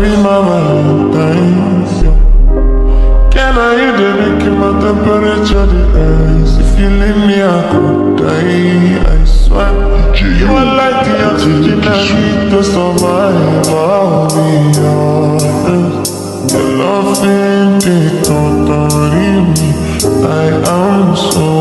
baby, my Valentine's. Yeah. Can I hear the making my temperature the rise? If you leave me, I could die. I swear. You are like the oxygen I need to survive. I'll be honest. Your love ain't it, don't me. I am so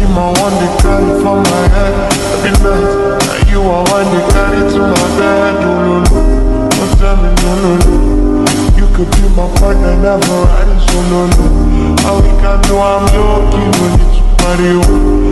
you my one they carry for my head. Every night, now you are one they carry to my bed. Oh, no, no. Don't tell me no, no, no. You could be my partner, never riding solo, no. All we can do, I'm looking when it's party. Oh.